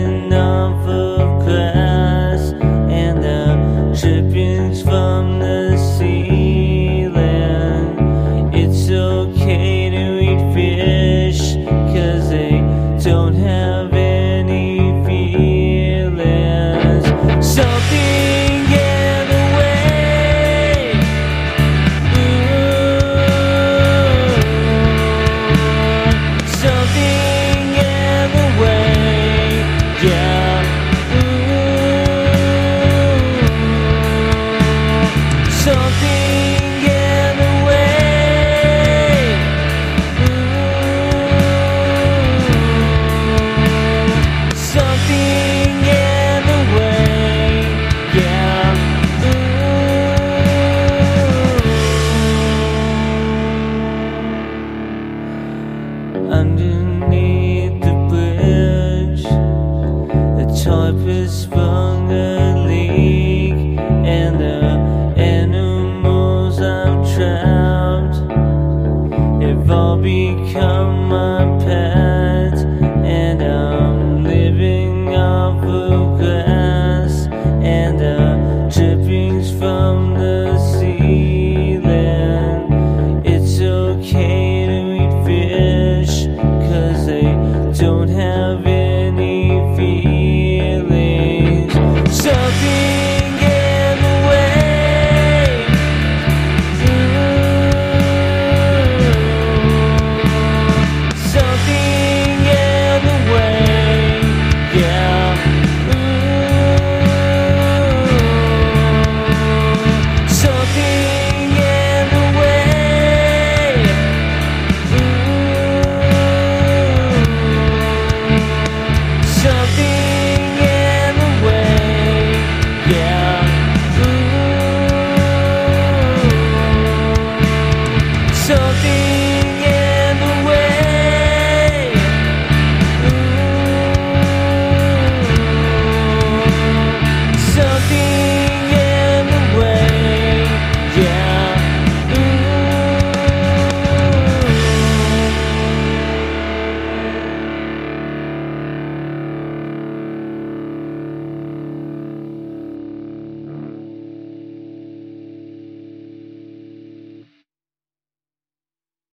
another underneath the bridge. The and the animals I've trapped have all become my pets, and I'm living off of grass and the drippings from the